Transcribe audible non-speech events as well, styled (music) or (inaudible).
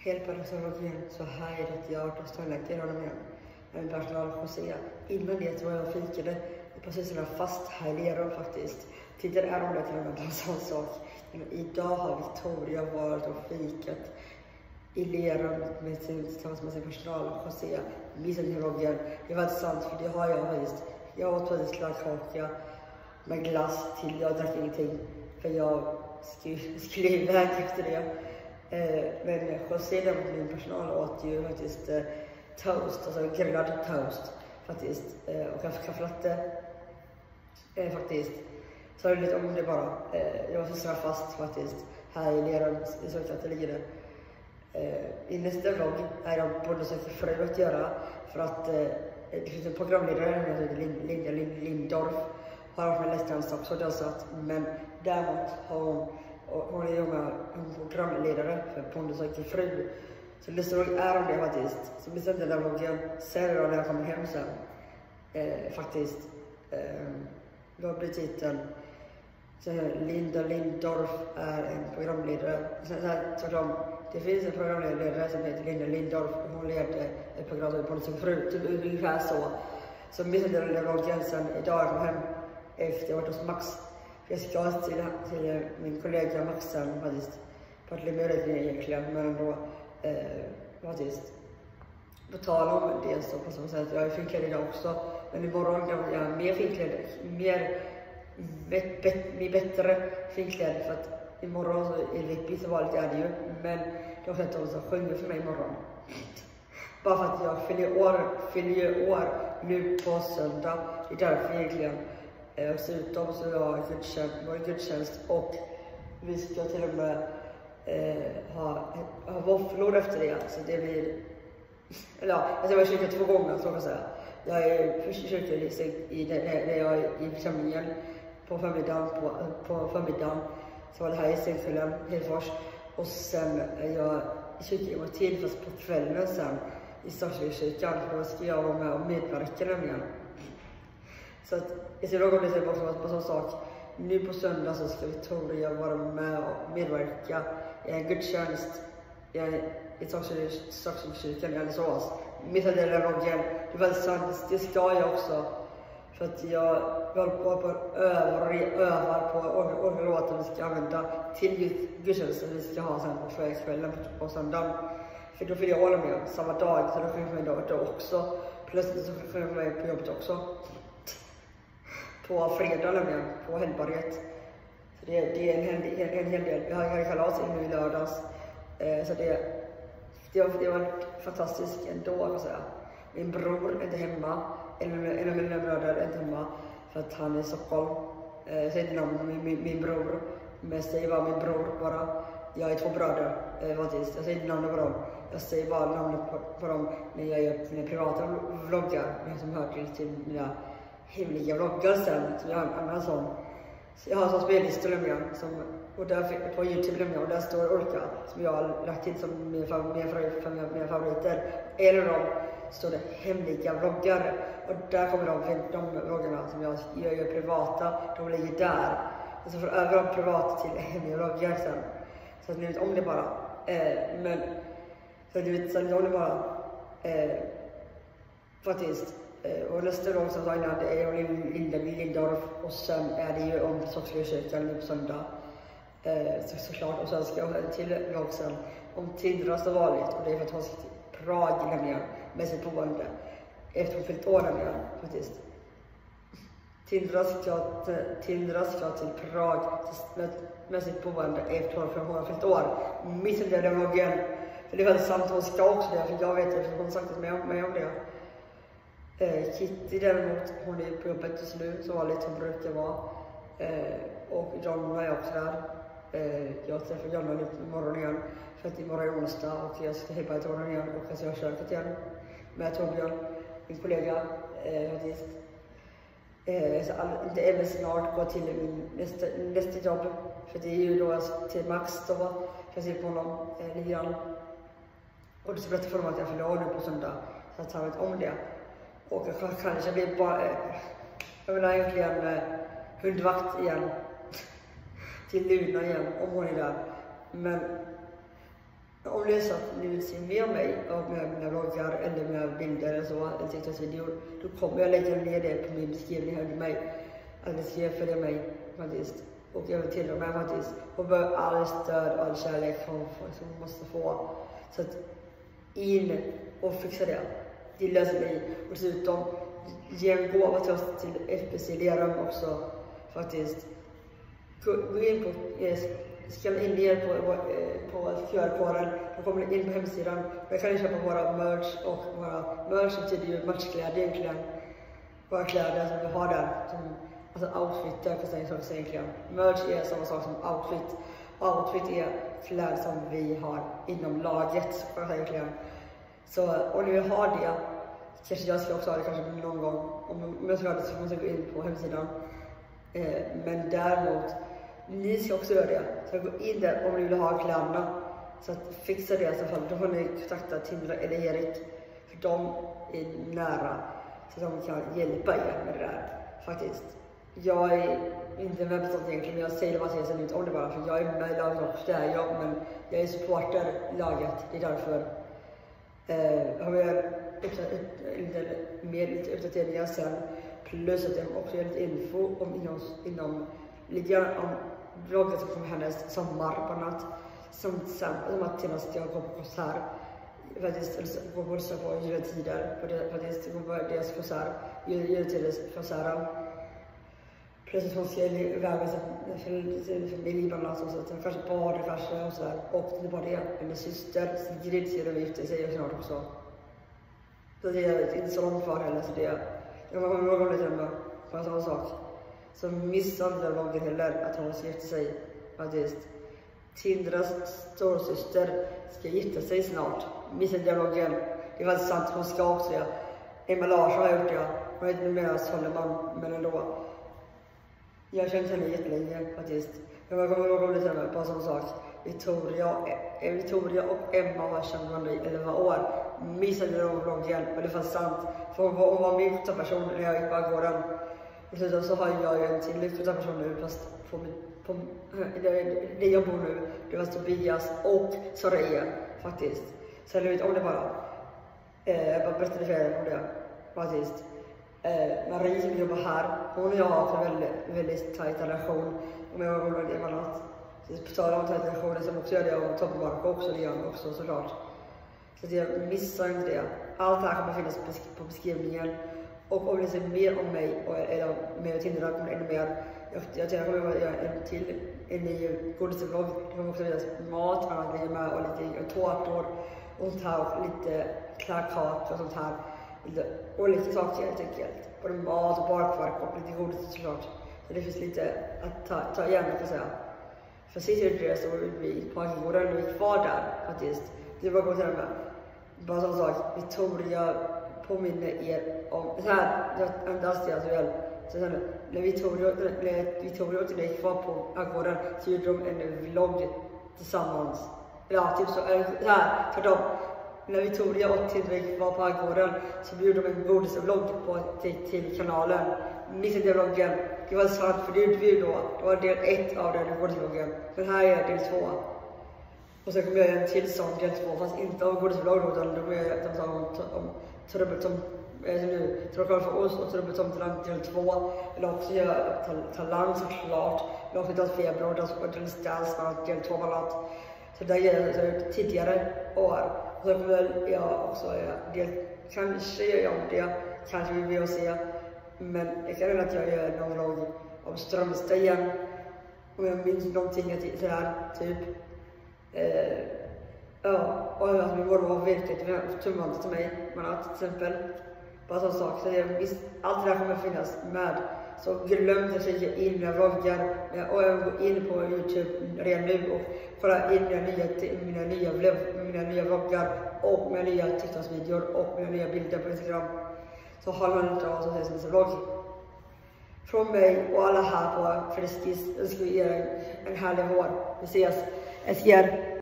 Helt plötsligt så igen så hejdat jag och stannade till honom igen. Med personal José. Innan det var jag och fikade på sådana fasthajleron faktiskt. Tidigare är de där till och med bara en sån sak. Men idag har Victoria varit och fikat i Lerum med sin, tillsammans med sin personal, José, missade Roger. Det var inte sant, för det har jag faktiskt. Jag åt faktiskt kladdkaka med glass till, jag drack ingenting. För jag skulle (laughs) iväg efter det. Eh, men José, min personal, åt ju faktiskt eh, toast, alltså grillad toast faktiskt. Eh, och kaffe latte eh, faktiskt. Så lite om det bara. Eh, jag var så fast faktiskt här i leran. i Södertälje ligger det. Eh, I nästa vlogg är jag på något sätt fru att göra för att eh, det finns en programledare som heter Linda Lindorf, Lindorff. Har varit med Let's Dance också, det sagt. Men däremot har hon, hon är ju med, programledare för Pondus och fru. Så det stod är om det faktiskt. Så bestämde jag den vloggen. Ser jag när jag kommer hem sen. Eh, faktiskt. Eh, då blir titeln så här, Linda Lindorff är en programledare. Sen Så här, tvärtom. Det finns en programledare som heter Linda Lindorff och hon leder ett program på och fru, typ ungefär så. Så missade den vloggen sen idag jag kom hem efter jag varit hos Max. Jag ska till, till min kollega Maxen faktiskt. På ett möjligt egentligen, men ändå eh, faktiskt. På tal om det så passar man säga att jag är finklädd idag också. Men imorgon kan jag mer finklädd, mer, bet, bet, bättre finklädd för att imorgon så är det lite så vanligt är det ju. Men det har att de som sjunger för mig imorgon. Bara för att jag fyller år, fyller år nu på söndag. Det är därför egentligen. Eh, dessutom så har vi gudstjänst, gudstjänst och vi ska till och med eh, ha, ha våfflor efter det. Så det blir, (laughs) eller ja, alltså jag var i kyrkan två gånger så kan man säga. Jag är först i kyrkan i, när jag är i församlingen på förmiddagen, på, på förmiddagen så var det här i Stenkullen, Hedfors. Och sen är jag i kyrkan en gång till, fast på kvällen sen i Stadshuskyrkan, då ska jag vara med och medverka nämligen. Så att, jag ska logga lite också på sån sak. Nu på söndag så ska Victoria vara med och medverka i en gudstjänst i Stadshuskyrkan i Alingsås. Missade den vloggen. Det var sant, det ska jag också. För att jag håller på att övar, övar på olika låtar vi ska använda till gudstjänsten vi ska ha sen på fredagskvällen på söndagen. För då fyller jag år med samma dag, så då får jag med då också. Plötsligt så får jag med på jobbet också. På fredag nämligen, på Helgborget. Så det, det är en, en, en hel del. Vi hade kalas nu i lördags. Eh, så det, det, var, det var fantastiskt ändå kan jag säga. Min bror är inte hemma en, en av mina bröder är inte hemma för att han är i Stockholm. Eh, jag säger inte namn min, min, min bror, men jag säger bara min bror bara. Jag är två bröder eh, faktiskt. Jag säger inte namnet på dem. Jag säger bara namnet på, på dem när jag gör mina privata vloggar, som hör till, till mina hemliga vloggar sen, som jag har en annan sån. Jag har en sån spellista nämligen, som, och där, på Youtube nämligen, och där står olika som jag har lagt till som mina, mina, mina, mina favoriter. En av dem står det hemliga vloggar. Och där kommer de, de vloggarna som jag, jag gör privata, de ligger där. Och så får över dem privat till hemliga vloggar sen. Så att ni vet om det bara. Eh, men, så att ni vet, så att ni om det bara. Eh, faktiskt. Eh, och nästa vlogg som jag det är om Linda Lindorf och sen är det ju om Sockskyrkan nu på söndag. Eh, så, såklart. Och sen ska jag till vlogg sen om Tindra som vanligt och det är fantastiskt Prag nämligen med sitt boende. Efter hon fyllt år nämligen faktiskt. Tindra ska till Prag med, med sitt boende efter hon har fyllt år. Missa inte den vloggen. För det är väldigt sant, hon ska också det, för jag vet det, för hon har sagt det med, mig om det. Eh, Kitty däremot, hon är på jobbet just nu, som vanligt, hon brukar vara. Eh, och Jonna är också där. Eh, jag träffar Jonna nu imorgon igen. För att imorgon är onsdag och jag ska hejpa till honom igen och jag ska har köket igen med Torbjörn, min kollega eh, faktiskt. Eh, så all, inte även snart gå till min nästa, nästa jobb. För det är ju då alltså till Max då, för jag ser på honom eh, lite grann. Och då så berättade för honom att jag fyller år nu på söndag, så att han vet om det. Och jag kanske blir bara, eh, jag vill egentligen eh, hundvakt igen. (laughs) till Luna igen, om hon är där. Men Om det är så att ni vill se mer av mig och med mina vloggar eller mina bilder eller så, eller TikTok-videor, då kommer jag lägga ner det på min beskrivning här under mig. Att ni ska följa mig faktiskt. Och jag vill till och med faktiskt. Och behöver all stöd och all kärlek som hon måste få. Så att in och fixa det. Det löser vi. Och dessutom ge en gåva till oss till FPC Lerum också faktiskt. Gå, in på, eh, skanna in er på, eh, på, på QR-koden. Då kommer ni in på hemsidan. Där kan ni köpa våra merch och våra merch betyder ju matchkläder egentligen. Våra kläder som vi har där. Som, alltså outfit, där kan jag egentligen. Merch är samma sak som outfit. Outfit är kläder som vi har inom laget, egentligen. Så om ni vill ha det, kanske jag ska också ha det kanske någon gång. Om jag ska ha det så måste jag gå in på hemsidan. Eh, men däremot, ni ska också göra det. Så gå in där om ni vill ha kläderna. Så att fixa det i alla fall. Då får ni kontakta Tindra eller Erik. För de är nära. Så de kan hjälpa er med det där. Faktiskt. Jag är inte webbstat egentligen, men jag säger vad jag säger inte om det bara. För jag är med i laget också, det är jag. Men jag är supporter i laget. Det är därför. Eh, har vi lite, mer lite uppdateringar sen. Plus att jag också ger lite info om inom, inom lite grann om vloggen som hennes sommar på annat. Som, som att senast jag går på konsert. Faktiskt, eller går på lyssna på Gyllene Tider. Faktiskt, går på deras konsert. Gyllene Tiders konserten precis att hon ska iväg med sin familj bland. Så kanske badar kanske och sådär. Och inte bara det, hennes syster Sigrid ser de gifte sig snart också. Så det är inte så långt kvar heller. Så det, jag kommer ihåg lite med på en sån sak. Så missa inte vloggen heller att hon ska gifta sig faktiskt. Tindras storasyster ska gifta sig snart. Missa inte vloggen. Det är sant, hon ska också det. Emma Larsson har gjort det. Hon är inte med Solleman, men ändå. Jag har känt henne jättelänge faktiskt. Jag kommer ihåg om det stämmer, bara som sak. Victoria, eh, Victoria och Emma har känt varandra i 11 år. Missade någon igen, men det fanns sant. För hon var, hon var min person när jag gick på Agården. Dessutom så har jag ju en till person nu, fast på, på, där jag bor nu. Det var Tobias och Soraya faktiskt. Så jag vet om det bara. Eh, jag bara berättade för er om det faktiskt. Eh, Marie som jobbar här, hon och jag har en väldigt, väldigt tajt relation. Om jag var det var. På tal om tajta relationer som också gör det och Tobbe Marco också, det gör han också såklart. Så att jag missar inte det. Allt det här kommer finnas på beskrivningen. Och om ni vill se mer om mig, och, eller mer om Tinder, kommer det ännu mer. Jag, jag, jag kommer att göra en till, en ny godisvlogg. Det kommer också finnas mat, andra grejer med och lite tårtor och sånt här och lite kladdkaka och sånt här olika saker helt enkelt. Både mat och barkvark och lite godis alltså såklart. Så det finns lite att ta, ta igen kan jag säga. För sist jag gjorde det så var vi i Parkgården och vi kvar där faktiskt. Det var gott med. Bara som sagt, Victoria påminner er om, så här, det är alltså väl. Så sen, när Victoria, när Victoria och Tilde kvar på Parkgården så gjorde de en vlogg tillsammans. Ja, typ så, så här, tvärtom när Victoria och Tillväxt var på Agården så bjöd de en godisvlogg på, till, till kanalen. Missa inte vloggen. Det var sant för det gjorde vi då. Det var del ett av den godisvloggen. Men här är del två. Och sen kommer jag göra en till sån del två, fast inte av godisvlogg utan då kommer jag göra om, om, om trubbel som nu, Trollkarlen för oss och trubbel som talang del två. Eller också göra talang såklart. Eller också dans februari, dans på del två bland annat. Så det har jag gjort tidigare år. Så kommer jag också göra det. Kanske gör jag om det, kanske vi vill se. Men det kan hända att jag gör någon vlogg om Strömstad igen. Om jag minns någonting sådär, typ. Eh, ja, och att min mormor var väldigt tummande till mig, bland annat till exempel. Bara sån sak. Så jag, allt det där kommer finnas med. Så glöm inte att kika in mina vloggar och jag går in på Youtube redan nu och kolla in mina nya, mina nya, mina nya vloggar och mina nya TikTok-videor och mina nya bilder på Instagram. Så håll en nytta av så ses nästa vlogg. Från mig och alla här på Friskis önskar vi er en härlig vår. Vi ses. Jag ser